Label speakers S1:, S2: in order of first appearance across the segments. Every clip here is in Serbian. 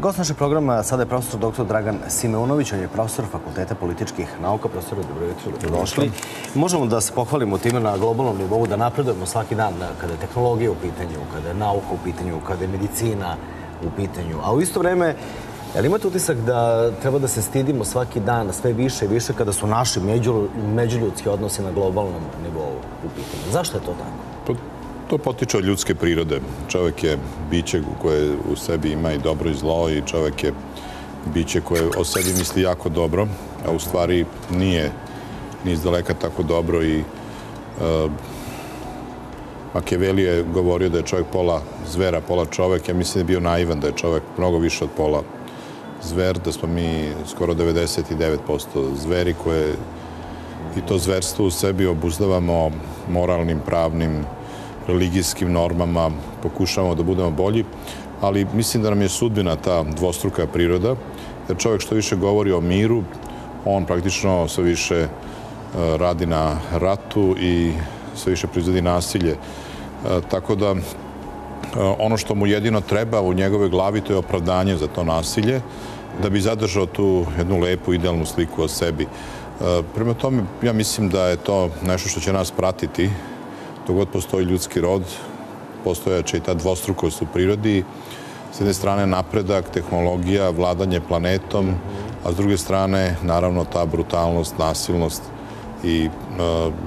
S1: Gost našeg programa sada je profesor dr. Dragan Simeunović, on je profesor Fakulteta političkih nauka. Profesor, dobro jutro, dobrodošli. Možemo da se pohvalimo time na globalnom nivou, da napredujemo svaki dan kada je tehnologija u pitanju, kada je nauka u pitanju, kada je medicina u pitanju. A u isto vreme, li imate utisak da treba da se stidimo svaki dan sve više i više kada su naši međuljudski odnosi na globalnom nivou u pitanju? Zašto je to tako?
S2: To potiče od ljudske prirode. Čovek je biće koje u sebi ima i dobro i zlo i čovek je biće koje o sebi misli jako dobro, a u stvari nije ni izdaleka tako dobro i uh, Makeveli je govorio da je čovjek pola zvera, pola čovek. Ja mislim da je bio naivan da je čovjek mnogo više od pola zver, da smo mi skoro 99% zveri koje i to zverstvo u sebi obuzdavamo moralnim, pravnim, religijskim normama, pokušavamo da budemo bolji, ali mislim da nam je sudbina ta dvostruka priroda, jer čovjek što više govori o miru, on praktično sve više e, radi na ratu i sve više proizvodi nasilje. E, tako da e, ono što mu jedino treba u njegove glavi to je opravdanje za to nasilje, da bi zadržao tu jednu lepu, idealnu sliku o sebi. Prema tome, ja mislim da je to nešto što će nas pratiti god postoji ljudski rod, postojaće i ta dvostrukost u prirodi. S jedne strane napredak, tehnologija, vladanje planetom, a s druge strane, naravno, ta brutalnost, nasilnost i e,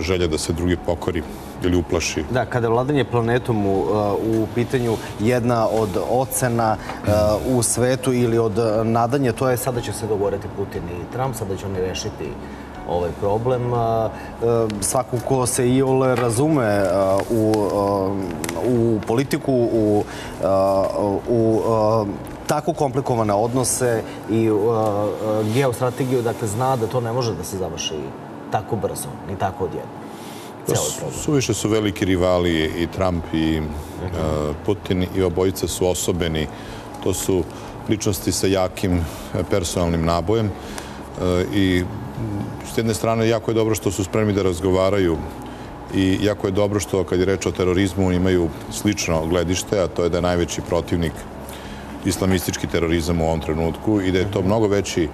S2: želja da se drugi pokori ili uplaši.
S1: Da, kada je vladanje planetom u, u pitanju jedna od ocena e, u svetu ili od nadanja, to je sada će se dogovoriti Putin i Trump, sada će oni rešiti ovaj problem. Svako ko se i ole razume u, u politiku, u, u tako komplikovane odnose i geostrategiju, dakle, zna da to ne može da se završi tako brzo, ni tako odjedno.
S2: Suviše su veliki rivali i Trump i Putin i obojica su osobeni. To su ličnosti sa jakim personalnim nabojem i s jedne strane jako je dobro što su spremni da razgovaraju i jako je dobro što kad je reč o terorizmu imaju slično gledište, a to je da je najveći protivnik islamistički terorizam u ovom trenutku i da je to mnogo veći e,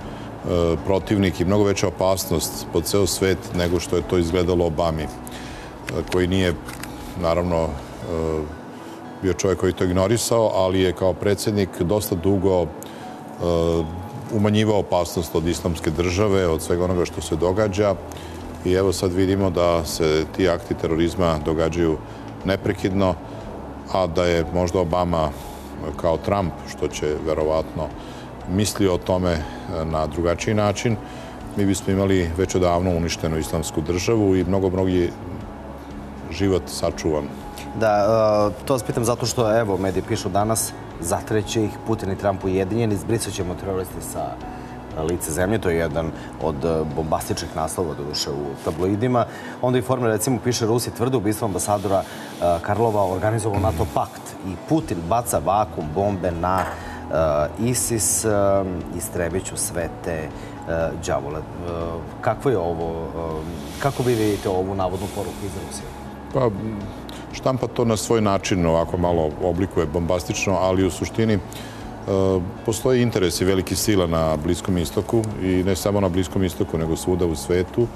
S2: protivnik i mnogo veća opasnost po ceo svet nego što je to izgledalo Obami, e, koji nije, naravno, e, bio čovjek koji to ignorisao, ali je kao predsednik dosta dugo umanjivao opasnost od islamske države, od svega onoga što se događa. I evo sad vidimo da se ti akti terorizma događaju neprekidno, a da je možda Obama kao Trump, što će verovatno mislio o tome na drugačiji način, mi bismo imali već odavno uništenu islamsku državu i mnogo, mnogi život sačuvan.
S1: Da, to vas pitam zato što, evo, mediji pišu danas, zatreće ih Putin i Trump ujedinjeni, izbrisat ćemo teroristi sa lice zemlje, to je jedan od e, bombastičnih naslova do duše u tabloidima. Onda informer recimo piše Rusi tvrde ubistvo ambasadora e, Karlova organizovao NATO pakt i Putin baca vakum bombe na e, ISIS, istrebiću sve te džavole. Kako je ovo, kako vi vidite ovu navodnu poruku iz Rusije?
S2: Pa, štampa to na svoj način ovako malo oblikuje bombastično, ali u suštini e, postoji interes i veliki sila na Bliskom istoku i ne samo na Bliskom istoku, nego svuda u svetu. E,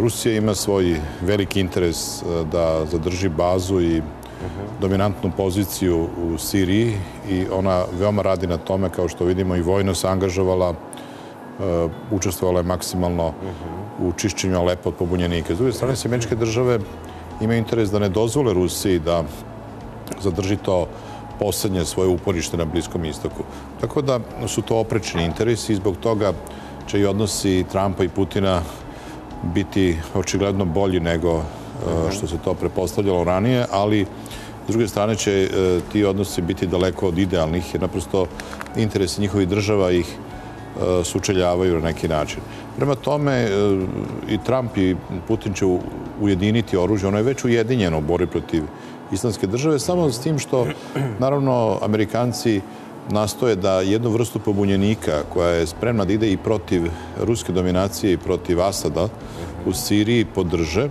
S2: Rusija ima svoj veliki interes e, da zadrži bazu i dominantnu poziciju u Siriji i ona veoma radi na tome, kao što vidimo i vojno se angažovala, učestvovala je maksimalno u čišćenju Alepa od pobunjenika. S druge strane, se američke države imaju interes da ne dozvole Rusiji da zadrži to poslednje svoje uporište na Bliskom istoku. Tako da su to oprečni interesi i zbog toga će i odnosi Trumpa i Putina biti očigledno bolji nego e, što se to prepostavljalo ranije, ali s druge strane će e, ti odnosi biti daleko od idealnih, jer naprosto interesi njihovih država ih e, sučeljavaju na neki način. Prema tome, i Trump i Putin će ujediniti oružje. Ono je već ujedinjeno u borbi protiv islamske države, samo s tim što, naravno, Amerikanci nastoje da jednu vrstu pobunjenika koja je spremna da ide i protiv ruske dominacije i protiv Asada u Siriji podrže,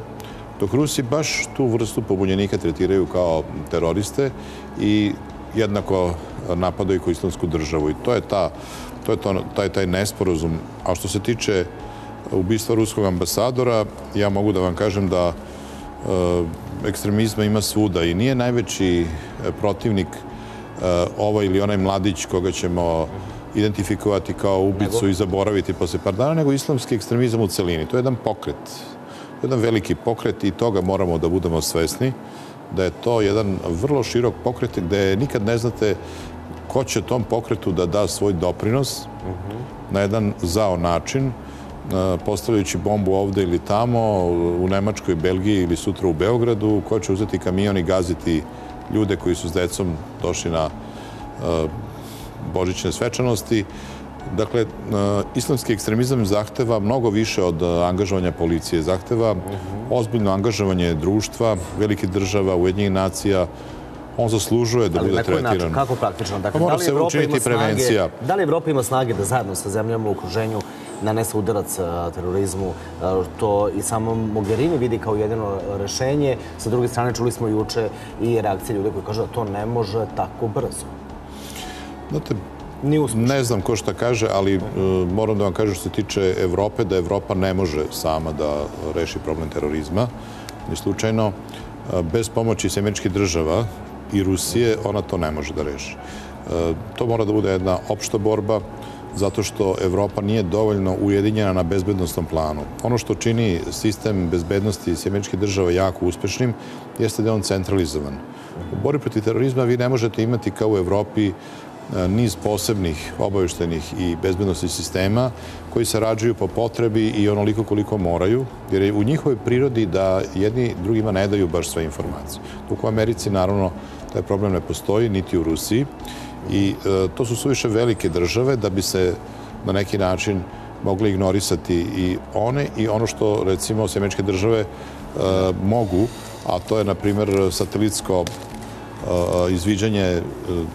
S2: dok Rusi baš tu vrstu pobunjenika tretiraju kao teroriste i jednako napadaju kao islamsku državu. I to je, ta, to je to, taj, taj nesporazum. A što se tiče ubistva ruskog ambasadora, ja mogu da vam kažem da e, ekstremizma ima svuda i nije najveći protivnik e, ovaj ili onaj mladić koga ćemo identifikovati kao ubicu i zaboraviti posle par dana, nego islamski ekstremizam u celini. To je jedan pokret. To je jedan veliki pokret i toga moramo da budemo svesni da je to jedan vrlo širok pokret gde nikad ne znate ko će tom pokretu da da svoj doprinos na jedan zao način, postavljajući bombu ovde ili tamo, u Nemačkoj, Belgiji ili sutra u Beogradu, ko će uzeti kamion i gaziti ljude koji su s decom došli na božićne svečanosti. Dakle, islamski ekstremizam zahteva mnogo više od angažovanja policije. Zahteva ozbiljno angažovanje društva, velikih država, ujednjih nacija, on zaslužuje da bude tretiran. Ali na koji način?
S1: Kako praktično? Dakle,
S2: pa mora se učiniti prevencija.
S1: Da li Evropa ima snage da zajedno sa zemljama u okruženju nanese udarac terorizmu? To i samo Mogherini vidi kao jedino rešenje. Sa druge strane, čuli smo juče i reakcije ljude koji kažu da to ne može tako brzo.
S2: Znate, ne znam ko šta kaže, ali uh, moram da vam kažem što se tiče Evrope, da Evropa ne može sama da reši problem terorizma. Ni slučajno, uh, bez pomoći semeničkih država i Rusije, ona to ne može da reši. Uh, to mora da bude jedna opšta borba, zato što Evropa nije dovoljno ujedinjena na bezbednostnom planu. Ono što čini sistem bezbednosti sjemeničkih država jako uspešnim jeste da je on centralizovan. U borbi protiv terorizma vi ne možete imati kao u Evropi E, niz posebnih obaveštenih i bezbednostnih sistema koji sarađuju po potrebi i onoliko koliko moraju, jer je u njihovoj prirodi da jedni drugima ne daju baš sve informacije. Dok u Americi, naravno, taj problem ne postoji, niti u Rusiji. I e, to su suviše velike države da bi se na neki način mogli ignorisati i one i ono što, recimo, semeničke države e, mogu, a to je, na primer, satelitsko izviđanje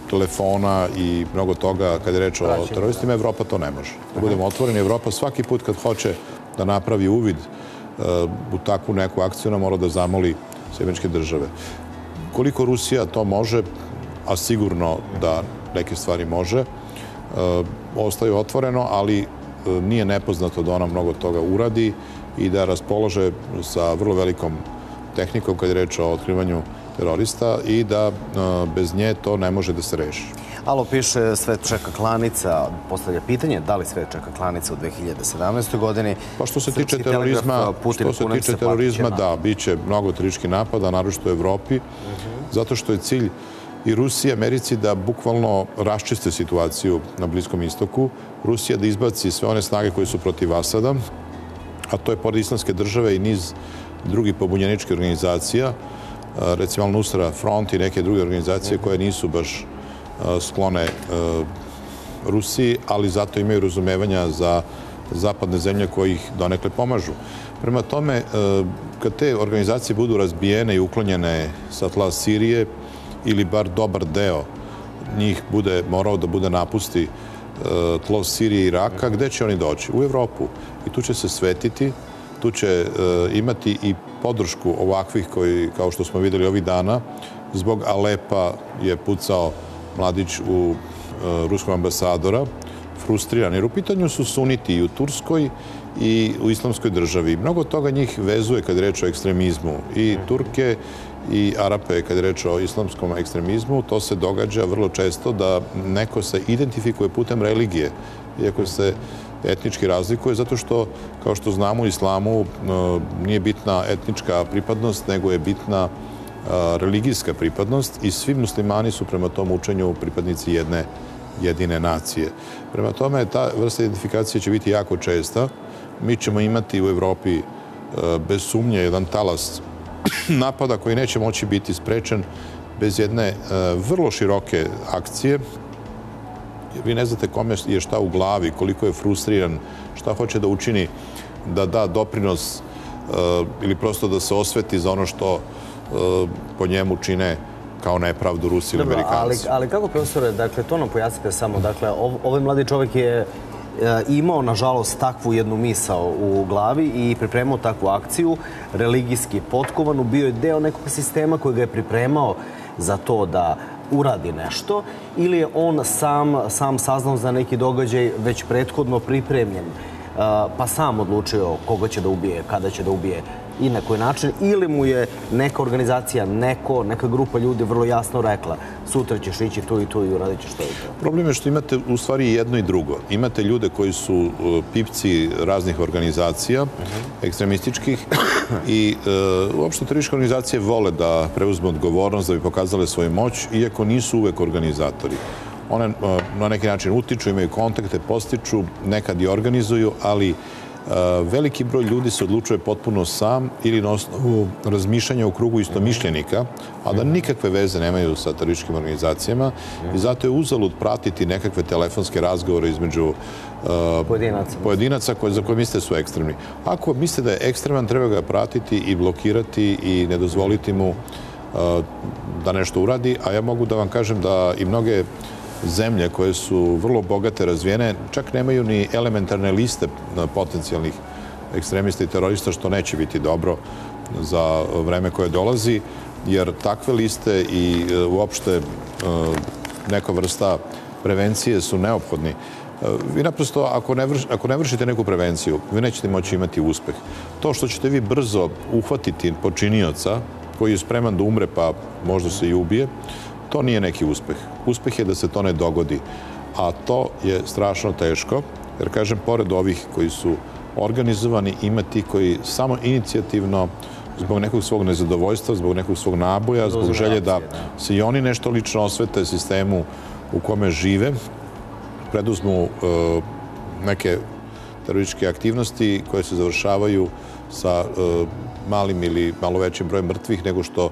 S2: telefona i mnogo toga kad je reč o teroristima, Evropa to ne može. Da budemo otvoreni, Evropa svaki put kad hoće da napravi uvid u takvu neku akciju, ona mora da zamoli sjemeničke države. Koliko Rusija to može, a sigurno da neke stvari može, ostaje otvoreno, ali nije nepoznato da ona mnogo toga uradi i da raspolože sa vrlo velikom tehnikom kad je reč o otkrivanju terorista i da bez nje to ne može da se reši.
S1: Alo piše svet čeka klanica, postavlja pitanje da li svet čeka klanica u 2017. godini.
S2: Pa što se tiče terorizma, što se tiče terorizma, da, bit će mnogo teroričkih napada, naročito u Evropi, zato što je cilj i Rusiji i Americi da bukvalno raščiste situaciju na Bliskom istoku. Rusija da izbaci sve one snage koje su protiv Asada, a to je pored islamske države i niz drugih pobunjeničkih organizacija, recimo Al-Nusra Front i neke druge organizacije koje nisu baš sklone Rusiji, ali zato imaju razumevanja za zapadne zemlje koji ih donekle pomažu. Prema tome, kad te organizacije budu razbijene i uklonjene sa tla Sirije, ili bar dobar deo njih bude morao da bude napusti tlo Sirije i Iraka, gde će oni doći? U Evropu. I tu će se svetiti, tu će imati i podršku ovakvih koji, kao što smo videli ovih dana, zbog Alepa je pucao mladić u e, ruskog ambasadora, frustriran, jer u pitanju su suniti i u Turskoj i u islamskoj državi. Mnogo toga njih vezuje kad reč o ekstremizmu. I Turke i Arape, kad reč o islamskom ekstremizmu, to se događa vrlo često da neko se identifikuje putem religije. Iako se etnički razlikuje, zato što, kao što znamo, u islamu e, nije bitna etnička pripadnost, nego je bitna e, religijska pripadnost i svi muslimani su prema tom učenju pripadnici jedne jedine nacije. Prema tome, ta vrsta identifikacije će biti jako česta. Mi ćemo imati u Evropi e, bez sumnje jedan talas napada koji neće moći biti sprečen bez jedne vrlo široke akcije vi ne znate kome je šta u glavi, koliko je frustriran, šta hoće da učini, da da doprinos uh, ili prosto da se osveti za ono što po njemu čine kao nepravdu Rusi ili Amerikanci.
S1: Ali, ali kako, profesore, dakle, to nam pojasnite samo, dakle, ov, ovaj mladi čovjek je e, imao, nažalost, takvu jednu misao u glavi i pripremao takvu akciju, religijski potkovanu, bio je deo nekog sistema koji ga je pripremao za to da uradi nešto ili je on sam, sam saznao za neki događaj već prethodno pripremljen pa sam odlučio koga će da ubije, kada će da ubije i na koji način, ili mu je neka organizacija, neko, neka grupa ljudi vrlo jasno rekla sutra ćeš ići tu i tu i uradit ćeš to i to.
S2: Problem je što imate u stvari jedno i drugo. Imate ljude koji su uh, pipci raznih organizacija, mhm. ekstremističkih, i uh, uopšte terorističke organizacije vole da preuzme odgovornost, da bi pokazale svoju moć, iako nisu uvek organizatori. One uh, na neki način utiču, imaju kontakte, postiču, nekad i organizuju, ali veliki broj ljudi se odlučuje potpuno sam ili na osnovu razmišljanja u krugu istomišljenika, a da nikakve veze nemaju sa terorističkim organizacijama i zato je uzalud pratiti nekakve telefonske razgovore između
S1: pojedinaca,
S2: pojedinaca koje, za koje mislite da su ekstremni. Ako mislite da je ekstreman, treba ga pratiti i blokirati i ne dozvoliti mu da nešto uradi, a ja mogu da vam kažem da i mnoge zemlje koje su vrlo bogate, razvijene, čak nemaju ni elementarne liste potencijalnih ekstremista i terorista, što neće biti dobro za vreme koje dolazi, jer takve liste i e, uopšte e, neka vrsta prevencije su neophodni. E, vi naprosto, ako ne, ako ne vršite neku prevenciju, vi nećete moći imati uspeh. To što ćete vi brzo uhvatiti počinioca koji je spreman da umre, pa možda se i ubije, to nije neki uspeh. Uspeh je da se to ne dogodi, a to je strašno teško, jer kažem, pored ovih koji su organizovani, ima ti koji samo inicijativno zbog nekog svog nezadovoljstva, zbog nekog svog naboja, zbog želje da, da se i oni nešto lično osvete sistemu u kome žive, preduzmu e, neke terorističke aktivnosti koje se završavaju sa e, malim ili malo većim brojem mrtvih nego što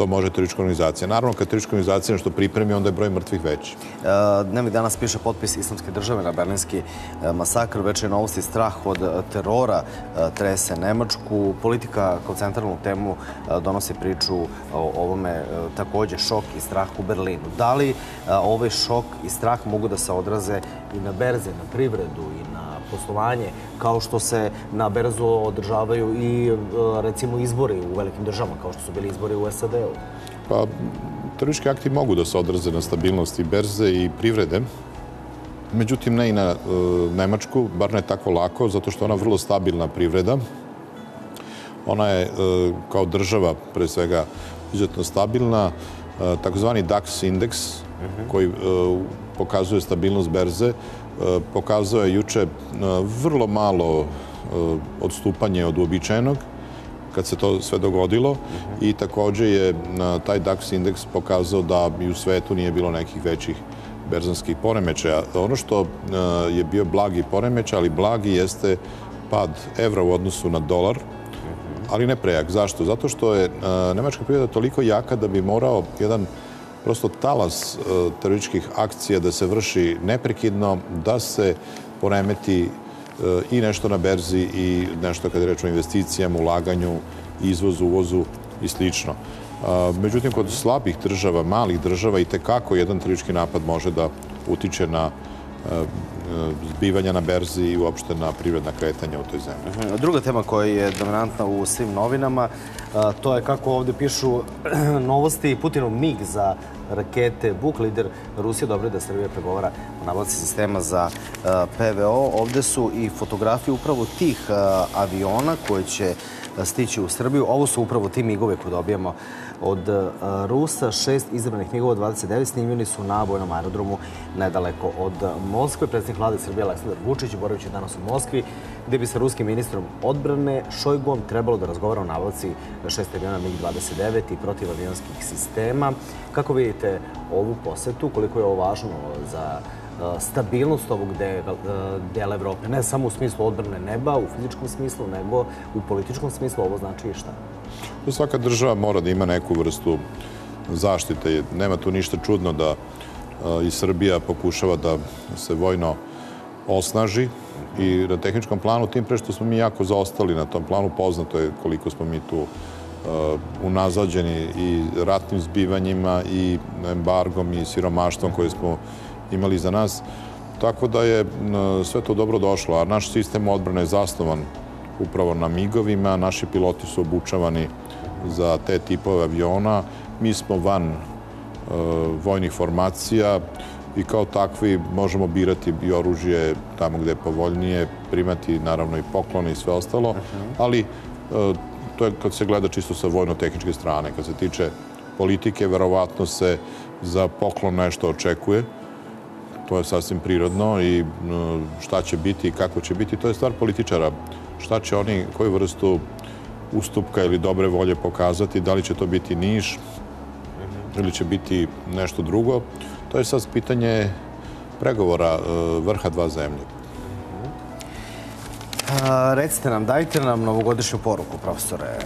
S2: to može teroristička organizacija. Naravno, kad teroristička organizacija nešto pripremi, onda je broj mrtvih veći.
S1: E, dnevnik danas piše potpis islamske države na berlinski e, masakr, večer novosti, strah od e, terora trese Nemačku. Politika kao centralnu temu donosi priču o ovome takođe šok i strah u Berlinu. Da li ovaj šok i strah mogu da se odraze i na berze, na privredu i poslovanje, kao što se na berzu održavaju i e, recimo izbori u velikim državama, kao što su bili izbori u SAD-u?
S2: Pa, teroristički akti mogu da se odraze na stabilnost i berze i privrede, međutim ne i na e, Nemačku, bar ne tako lako, zato što ona vrlo stabilna privreda. Ona je e, kao država, pre svega, izuzetno stabilna, e, takozvani DAX indeks, mhm. koji pokazuje stabilnost berze, pokazao je juče e, vrlo malo e, odstupanje od uobičajenog kad se to sve dogodilo i takođe je taj DAX indeks pokazao da i u svetu nije bilo nekih većih berzanskih poremećaja. Ono što e, je bio blagi poremećaj, ali blagi jeste pad evra u odnosu na dolar, ali ne prejak. Zašto? Zato što je nemačka privreda toliko jaka da bi morao jedan prosto talas e, terorističkih akcija da se vrši neprekidno, da se poremeti e, i nešto na berzi i nešto kada je o investicijama, ulaganju, izvozu, uvozu i slično. Međutim, kod slabih država, malih država, i tekako jedan teroristički napad može da utiče na e, zbivanja na berzi i uopšte na privredna kretanja u toj zemlji.
S1: Druga tema koja je dominantna u svim novinama, to je kako ovde pišu novosti Putinov mig za rakete Buk, lider Rusije. Dobro je da Srbija pregovara o nabavci sistema za PVO. Ovde su i fotografije upravo tih aviona koje će stići u Srbiju. Ovo su upravo ti migove koje dobijamo od e, Rusa. Šest izabranih migova, 29 snimljeni su na vojnom aerodromu nedaleko od Moskve. Predsednik vlade Srbije Aleksandar Vučić borajući danas u Moskvi, gde bi sa ruskim ministrom odbrane Šojgom trebalo da razgovara o nabavci šest aviona MiG-29 i protivavionskih sistema. Kako vidite ovu posetu, koliko je ovo važno za stabilnost ovog e, dela Evrope, ne samo u smislu odbrane neba, u fizičkom smislu, nego u političkom smislu, ovo znači i šta?
S2: Svaka država mora da ima neku vrstu zaštite. Nema tu ništa čudno da e, i Srbija pokušava da se vojno osnaži i na tehničkom planu, tim pre što smo mi jako zaostali na tom planu, poznato je koliko smo mi tu unazađeni i ratnim zbivanjima i embargom i siromaštvom koje smo imali za nas. Tako da je sve to dobro došlo, a naš sistem odbrane je zasnovan upravo na migovima, naši piloti su obučavani za te tipove aviona. Mi smo van vojnih formacija i kao takvi možemo birati i oružje tamo gde je povoljnije, primati naravno i poklone i sve ostalo, ali to je kad se gleda čisto sa vojno-tehničke strane. Kad se tiče politike, verovatno se za poklon nešto očekuje. To je sasvim prirodno i šta će biti i kako će biti, to je stvar političara. Šta će oni, koju vrstu ustupka ili dobre volje pokazati, da li će to biti Niš ili će biti nešto drugo. To je sad pitanje pregovora vrha dva zemlje.
S1: Recite nam, dajte nam novogodišnju poruku, profesore.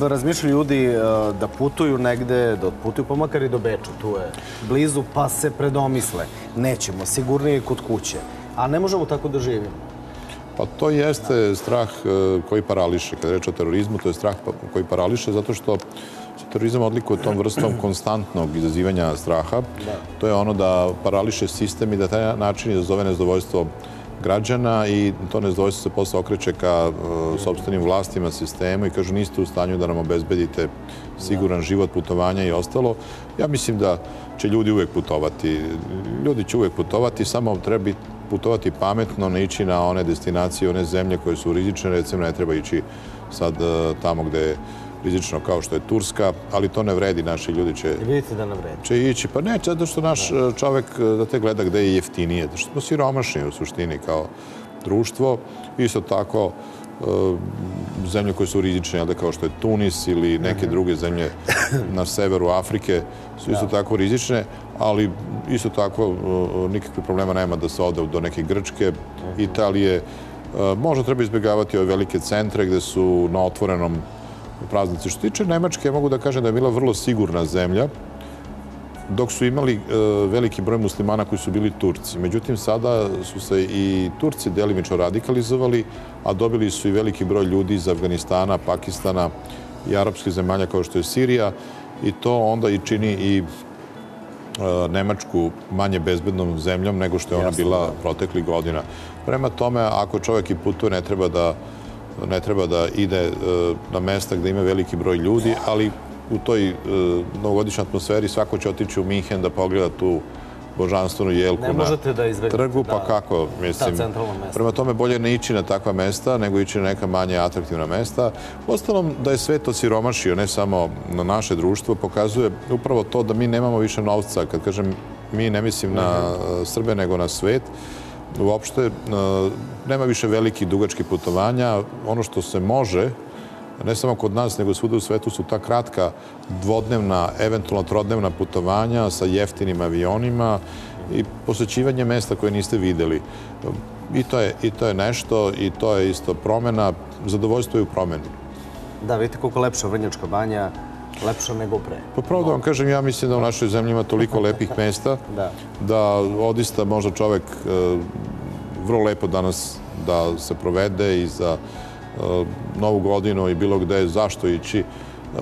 S1: Razmišljaju ljudi da putuju negde, da otputuju, pa makar i do Beča, tu je blizu, pa se predomisle. Nećemo, sigurnije kod kuće. A ne možemo tako da živimo.
S2: Pa to jeste strah koji parališe. Kada reče o terorizmu, to je strah koji parališe zato što se terorizam odlikuje tom vrstom konstantnog izazivanja straha. To je ono da parališe sistem i da taj način izazove nezadovoljstvo građana i to nezadovoljstvo se posle okreće ka sobstvenim vlastima, sistemu i kažu niste u stanju da nam obezbedite siguran život, putovanja i ostalo. Ja mislim da će ljudi uvek putovati. Ljudi će uvek putovati, samo treba putovati pametno, ne ići na one destinacije, one zemlje koje su rizične, recimo ne treba ići sad tamo gde je rizično kao što je Turska, ali to ne vredi, naši ljudi će...
S1: Vidite da ne vredi.
S2: Će ići, pa ne, zato što naš čovek da te gleda gde je jeftinije, zato što smo siromašni u suštini kao društvo. Isto tako, zemlje koje su rizične, da kao što je Tunis ili neke druge zemlje na severu Afrike su isto tako rizične, ali isto tako nikakve problema nema da se ode do neke Grčke, Italije. Možda treba izbjegavati ove velike centre gde su na otvorenom praznici. Što tiče Nemačke, mogu da kažem da je bila vrlo sigurna zemlja, dok su imali veliki broj muslimana koji su bili Turci. Međutim, sada su se i Turci delimično radikalizovali, a dobili su i veliki broj ljudi iz Afganistana, Pakistana i arapskih zemalja kao što je Sirija i to onda i čini i Nemačku manje bezbednom zemljom nego što je ona bila proteklih godina. Prema tome, ako čovjek i putuje, ne treba da ne treba da ide na mesta gde ima veliki broj ljudi, ali u toj novogodišnjoj atmosferi svako će otići u Minhen da pogleda tu božanstvenu jelku na trgu, pa kako, mislim. Prema tome, bolje ne ići na takva mesta, nego ići na neka manje atraktivna mesta. Ostalom, da je svet osiromašio, ne samo na naše društvo, pokazuje upravo to da mi nemamo više novca. Kad kažem mi, ne mislim na Srbe, nego na svet. Uopšte, nema više velikih dugačkih putovanja. Ono što se može, ne samo kod nas, nego svuda u svetu su ta kratka dvodnevna, eventualno trodnevna putovanja sa jeftinim avionima i posjećivanje mesta koje niste videli. I to je, i to je nešto, i to je isto promena. Zadovoljstvo je u promeni.
S1: Da, vidite koliko lepša Vrnjačka banja, lepša nego pre.
S2: Pa pravo da vam kažem, ja mislim da u našoj zemlji ima toliko lepih mesta da odista možda čovek vrlo lepo danas da se provede i za novu godinu i bilo gde, zašto ići.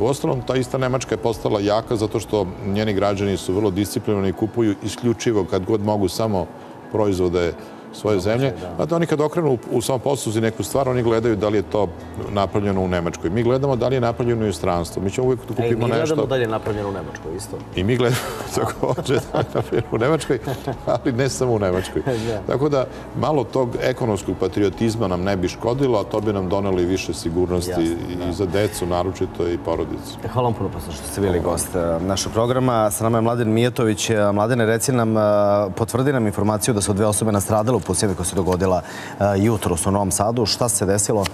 S2: U ostalom, ta ista Nemačka je postala jaka zato što njeni građani su vrlo disciplinovani i kupuju isključivo kad god mogu samo proizvode svoje zemlje. Znate, oni kad okrenu u svom posluzi neku stvar, oni gledaju da li je to napravljeno u Nemačkoj. Mi gledamo da li je napravljeno u inostranstvu. Mi ćemo uvijek tu kupimo nešto...
S1: E, mi gledamo da li je napravljeno u Nemačkoj, isto.
S2: I mi gledamo takođe da je napravljeno u Nemačkoj, ali ne samo u Nemačkoj. Tako da, malo tog ekonomskog patriotizma nam ne bi škodilo, a to bi nam donelo i više sigurnosti i za decu, naročito i porodicu.
S1: Hvala vam puno, posle što ste bili gost našeg programa. Sa nama je Mladen Mijetović. Mladene, reci nam, potvrdi nam informaciju da su dve osobe nastradale u posjede koja se dogodila jutro u Novom Sadu. Šta se desilo?